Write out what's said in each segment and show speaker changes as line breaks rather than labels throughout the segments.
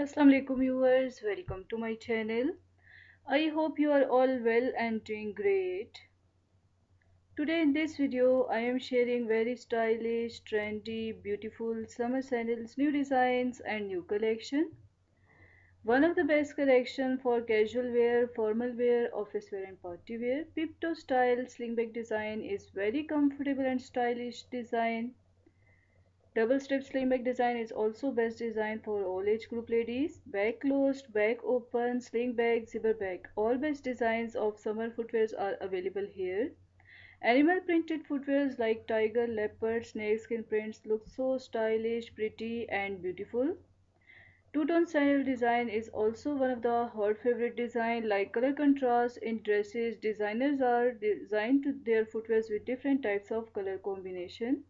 Assalamu alaikum viewers, welcome to my channel. I hope you are all well and doing great. Today in this video I am sharing very stylish, trendy, beautiful summer sandals, new designs and new collection. One of the best collection for casual wear, formal wear, office wear and party wear. Pipto style slingback design is very comfortable and stylish design. Double strip slingback design is also best design for all age group ladies. Back closed, back open, sling bag, zipper bag. All best designs of summer footwears are available here. Animal printed footwears like tiger, leopard, snakeskin prints look so stylish, pretty and beautiful. Two-tone sandal design is also one of the hot favorite design like color contrast in dresses. Designers are designed to their footwears with different types of color combination.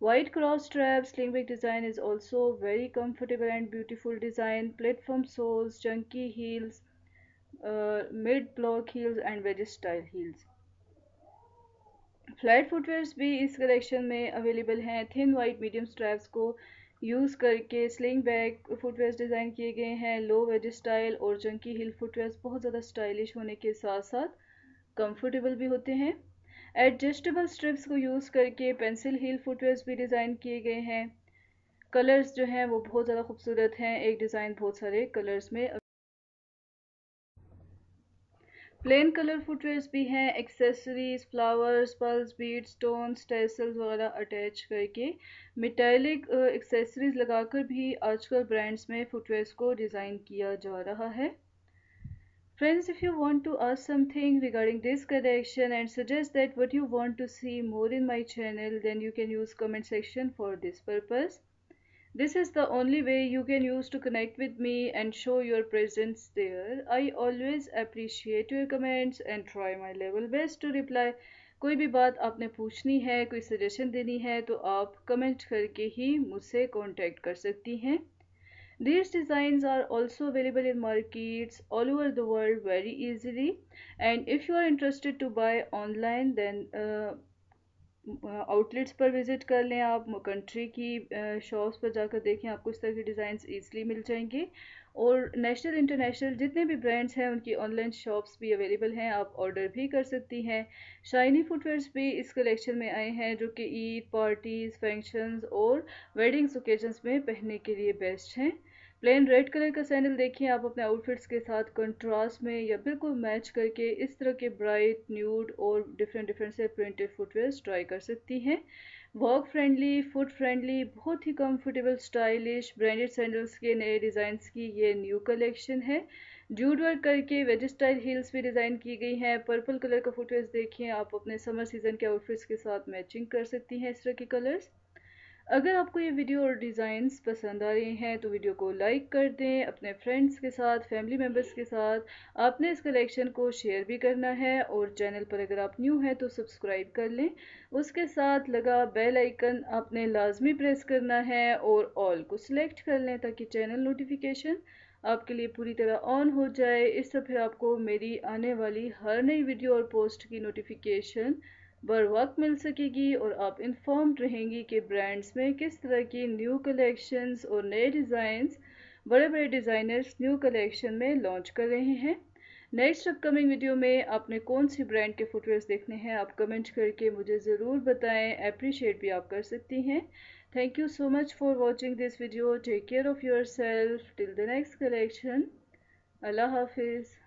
White cross strap slingback design is also very comfortable and beautiful design. Platform soles, chunky heels, uh, mid block heels and wedge style heels. Flat footwears भी इस collection में available हैं thin white medium straps को use करके sling bag footwears design किए गए हैं low wedge style और जंकी हिल फुटवेयर्स बहुत ज़्यादा स्टाइलिश होने के साथ साथ कंफर्टेबल भी होते हैं एडजस्टेबल स्ट्रिप्स को यूज़ करके पेंसिल हील फुटवेयर्स भी डिज़ाइन किए गए हैं। कलर्स जो हैं वो बहुत ज़्यादा खूबसूरत हैं। एक डिज़ाइन बहुत सारे कलर्स में प्लेन कलर फुटवेयर्स भी हैं। Accessories, flowers, pearls bead stone tassels वगैरह अटैच करके मिटालिक एक्सेसरीज लगाकर भी आजकल ब्रांड्स में फुटवेयर्स को डिज़ाइन किया जा रहा है। Friends, if you want to ask something regarding this collection and suggest that what you want to see more in my channel, then you can use comment section for this purpose. This is the only way you can use to connect with me and show your presence there. I always appreciate your comments and try my level best to reply. कोई भी बात आपने पूछनी है कोई suggestion देनी है तो आप कमेंट करके ही मुझसे कांटेक्ट कर सकती हैं These designs are also available in markets all over the world very easily. And if you are interested to buy online, then uh, outlets पर विज़िट कर लें आप कंट्री की शॉप्स पर जाकर देखें आपको इस तरह के डिज़ाइन ईज़िली मिल जाएँगे। और नेशनल इंटरनेशनल जितने भी ब्रांड्स हैं उनकी ऑनलाइन शॉप्स भी अवेलेबल हैं आप ऑर्डर भी कर सकती हैं। शाइनी फुटवेयर्स भी इस कलेक्शन में आए हैं जो कि ईद पार्टीज़ फ़ंक्शंस और वेडिंग्स ओकेजन्स में पहनने के लिए बेस्ट हैं। प्लेन रेड कलर का सैंडल देखिए, आप अपने आउटफिट्स के साथ कंट्रास्ट में या बिल्कुल मैच करके इस तरह के ब्राइट न्यूड और डिफरेंट डिफरेंट से प्रिंटेड फुटवेयर्स ट्राई कर सकती हैं। वॉक फ्रेंडली फुट फ्रेंडली बहुत ही कंफर्टेबल स्टाइलिश ब्रांडेड सैंडल्स के नए डिज़ाइन की ये न्यू कलेक्शन है। जूड वर्क करके वेज स्टाइल हील्स भी डिज़ाइन की गई हैं। पर्पल कलर का फुटवेयर्स देखिए, आप अपने समर सीज़न के आउटफिट्स के साथ मैचिंग कर सकती हैं इस तरह के कलर्स अगर आपको ये वीडियो और डिज़ाइंस पसंद आ रहे हैं तो वीडियो को लाइक कर दें, अपने फ्रेंड्स के साथ फैमिली मेंबर्स के साथ। आपने इस कलेक्शन को शेयर भी करना है और चैनल पर अगर आप न्यू हैं तो सब्सक्राइब कर लें। उसके साथ लगा बेल आइकन आपने लाजमी प्रेस करना है और ऑल को सिलेक्ट कर लें ताकि चैनल नोटिफिकेशन आपके लिए पूरी तरह ऑन हो जाए। इससे फिर आपको मेरी आने वाली हर नई वीडियो और पोस्ट की नोटिफिकेशन बर वक्त मिल सकेगी और आप इन्फॉर्म्ड रहेंगी कि ब्रांड्स में किस तरह की न्यू कलेक्शंस और नए डिज़ाइंस बड़े बड़े डिज़ाइनर्स न्यू कलेक्शन में लॉन्च कर रहे हैं। नेक्स्ट अपकमिंग वीडियो में आपने कौन सी ब्रांड के फुटवेयर्स देखने हैं, आप कमेंट करके मुझे ज़रूर बताएँ। अप्रिशिएट भी आप कर सकती हैं। Thank you so much for watching this video take care of yourself till the next collection अल्लाह हाफिज़